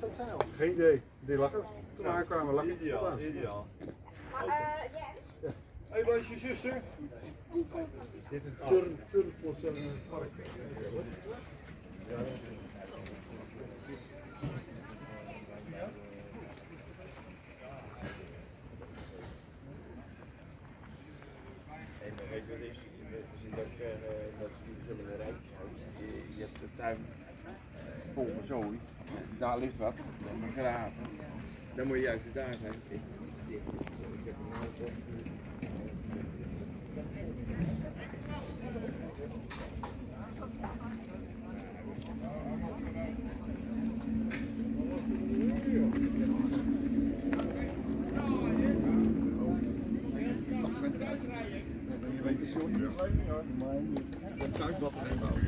dat zijn al? Geen idee. Die lag er. Toen we aankwamen lag het Ideaal, ideaal. Maar, eh, Jens? Hé, waar is je zuster? Dit is een turn, turnvoorstelling in het park. Ja. Weet je wat is, we zitten ook ver, eh, dat jullie zullen. Je, je hebt de tuin vol met zooi. Daar ligt wat, dan moet je graven. Dan moet je juist daar zijn. Ik, ik, ik. Je weet het zo. Dat tuin wat er even.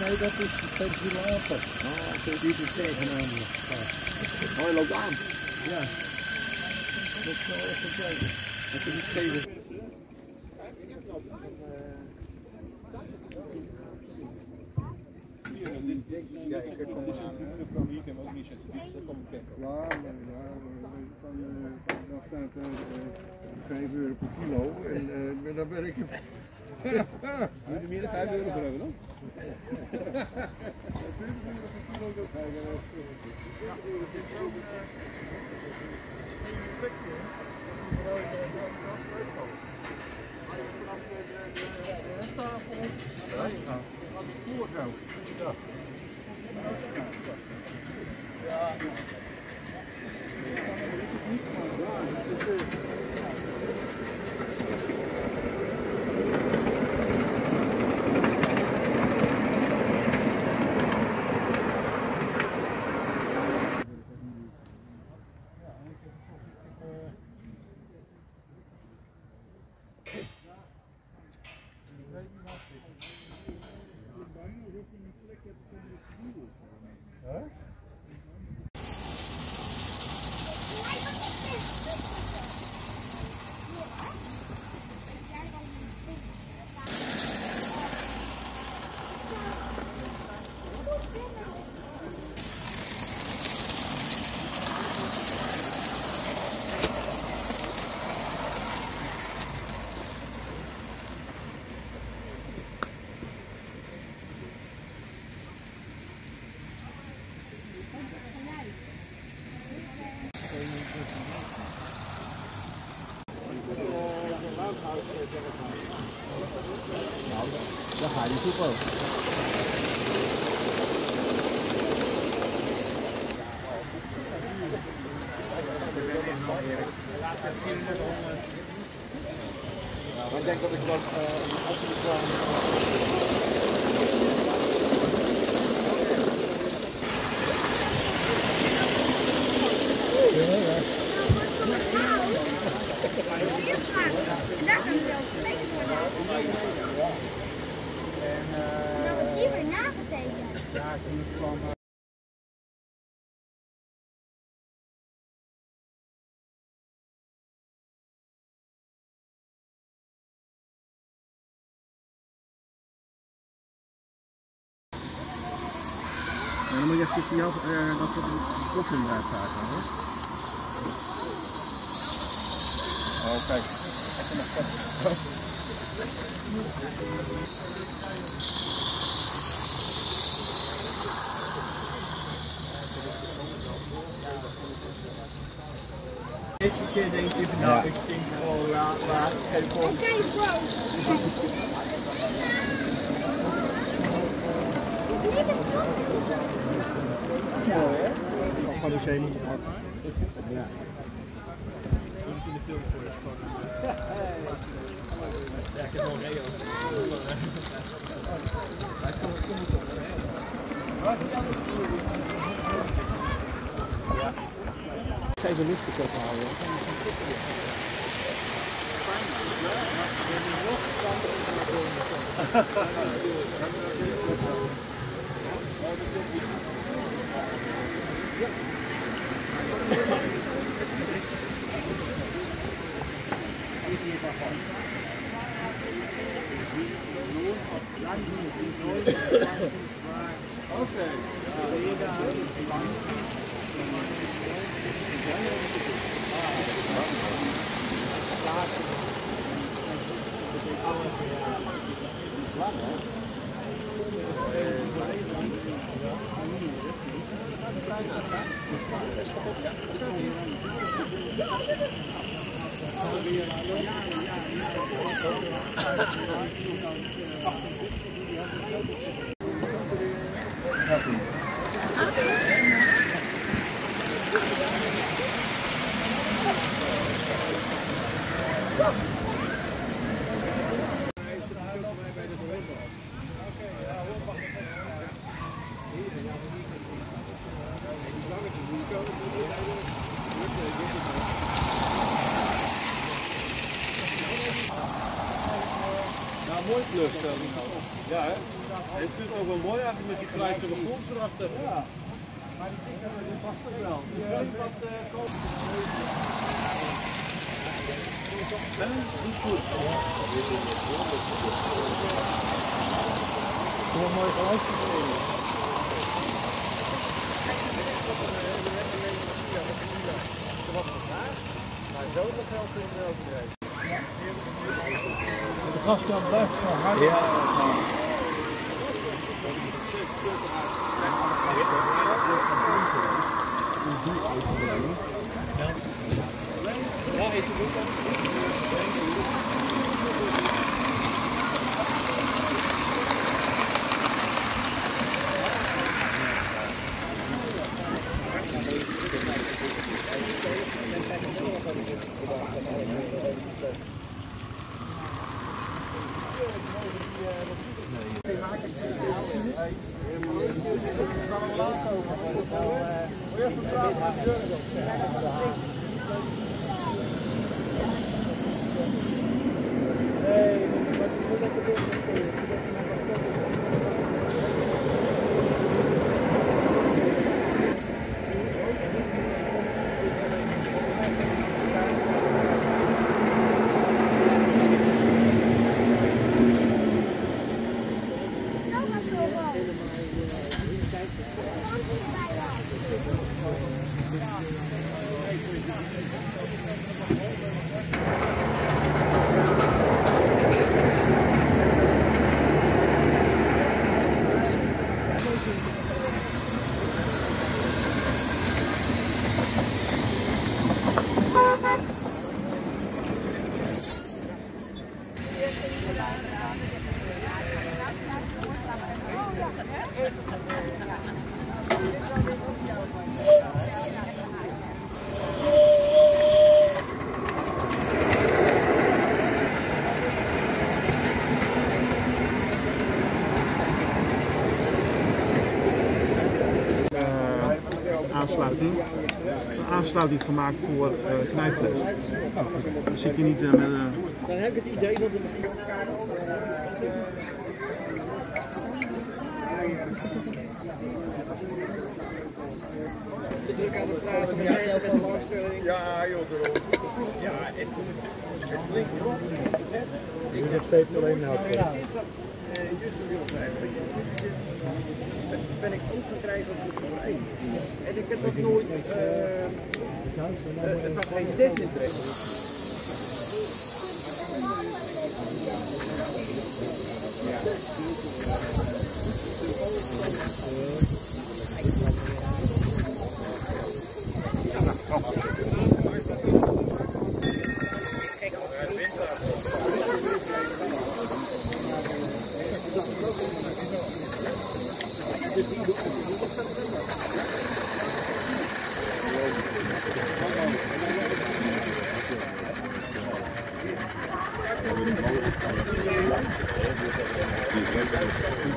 nee, dat is ventilator. Oh, die is er tegenaan. Oh, hij loopt aan. Ja. Dat is wel kijken. Dat is niet tegen. Ja, ik heb Ja, maar ja, eh, er eh, 5 euro per kilo en eh, maar dan ben ik. Moet je meer dan 5 euro ga je soep ook. Maar ik denk dat ik wel, als ik wel... Daar kan je wel verleden worden. Dan wordt hier weer nagetekend. Ja, toen kwam. Ja, dan moet je even jou, uh, dat er een koffie eruit. Hoor. Oh, kijk. Eerste keer denk je van nou, ik zing gewoon laat, laat, geen. Oké, bro. Gewoon een niet Ja. Ja, ik heb nog Reo. Zij de lucht te houden. Nou, Mooi. Ja, hè? Het is ook wel mooi eigenlijk met die grijze grond erachter. Ja. Maar die dingen, die past toch wel. Dus dat is wat uh, Hoe mooi geluid. De gaskant blijft gewoon hard. Ja. aansluiting. Yeah. Aansluiting gemaakt voor uh, knijpvlees. Dan zit je niet uh, met een... Dan heb ik het idee dat het... Te druk aan het praten met mensen met een belangstelling. Ja, joh. Ja, en Ik heb steeds alleen nou ben ik ook gekregen op de Formule 1. En ik heb dat nooit. eh, eh,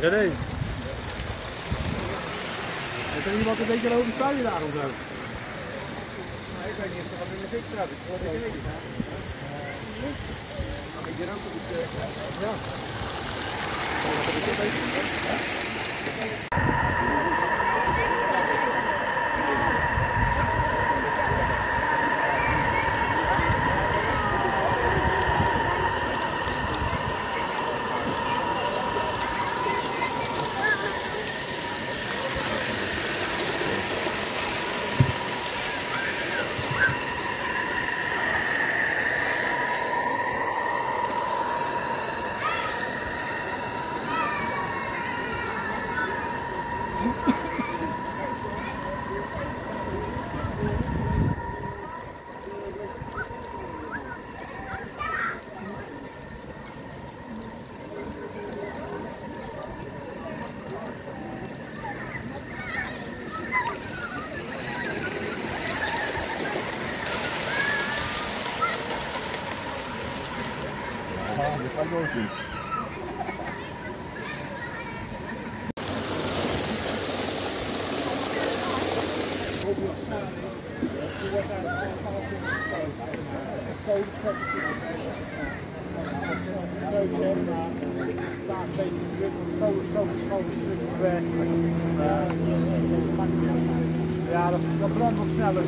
René. Weet er iemand een beetje over je daar of zo? Ik weet niet of er wat in de fik staat. Ik hoor op het... Ja. Dat, dat brandt wat sneller.